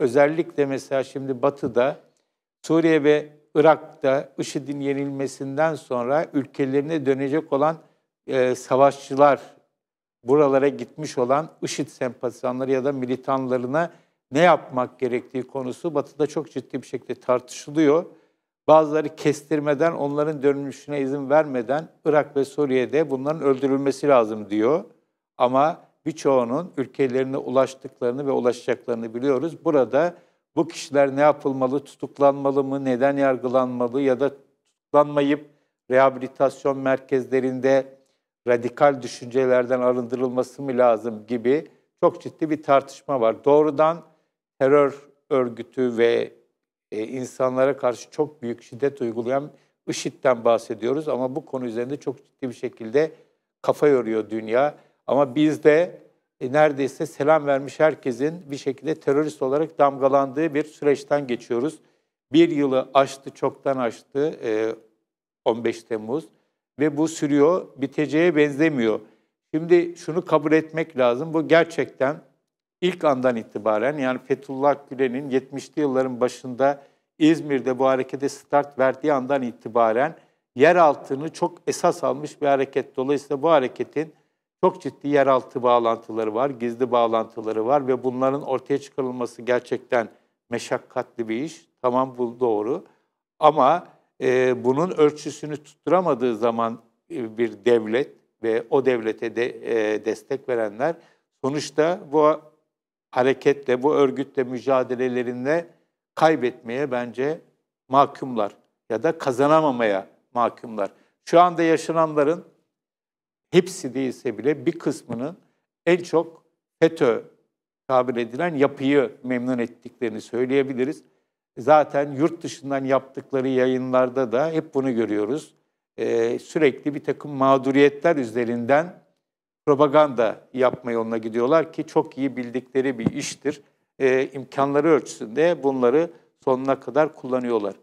özellikle mesela şimdi Batı'da Suriye ve Irak'ta IŞİD'in yenilmesinden sonra ülkelerine dönecek olan e, savaşçılar, buralara gitmiş olan IŞİD sempatizanları ya da militanlarına ne yapmak gerektiği konusu Batı'da çok ciddi bir şekilde tartışılıyor. Bazıları kestirmeden, onların dönüşüne izin vermeden Irak ve Suriye'de bunların öldürülmesi lazım diyor. Ama birçoğunun ülkelerine ulaştıklarını ve ulaşacaklarını biliyoruz. Burada bu kişiler ne yapılmalı, tutuklanmalı mı, neden yargılanmalı ya da tutuklanmayıp rehabilitasyon merkezlerinde radikal düşüncelerden arındırılması mı lazım gibi çok ciddi bir tartışma var. Doğrudan terör örgütü ve e, insanlara karşı çok büyük şiddet uygulayan IŞİD'den bahsediyoruz ama bu konu üzerinde çok ciddi bir şekilde kafa yoruyor dünya. Ama bizde e, neredeyse selam vermiş herkesin bir şekilde terörist olarak damgalandığı bir süreçten geçiyoruz. Bir yılı aştı, çoktan aştı e, 15 Temmuz ve bu sürüyor, biteceğe benzemiyor. Şimdi şunu kabul etmek lazım, bu gerçekten ilk andan itibaren yani Fethullah Gülen'in 70'li yılların başında İzmir'de bu harekete start verdiği andan itibaren yer altını çok esas almış bir hareket. Dolayısıyla bu hareketin çok ciddi yeraltı bağlantıları var, gizli bağlantıları var ve bunların ortaya çıkarılması gerçekten meşakkatli bir iş. Tamam bu doğru. Ama e, bunun ölçüsünü tutturamadığı zaman e, bir devlet ve o devlete de e, destek verenler sonuçta bu hareketle, bu örgütle mücadelelerinde kaybetmeye bence mahkumlar ya da kazanamamaya mahkumlar. Şu anda yaşananların hepsi değilse bile bir kısmının en çok FETÖ tabir edilen yapıyı memnun ettiklerini söyleyebiliriz. Zaten yurt dışından yaptıkları yayınlarda da hep bunu görüyoruz. Ee, sürekli bir takım mağduriyetler üzerinden propaganda yapma yoluna gidiyorlar ki çok iyi bildikleri bir iştir. Ee, imkanları ölçüsünde bunları sonuna kadar kullanıyorlar.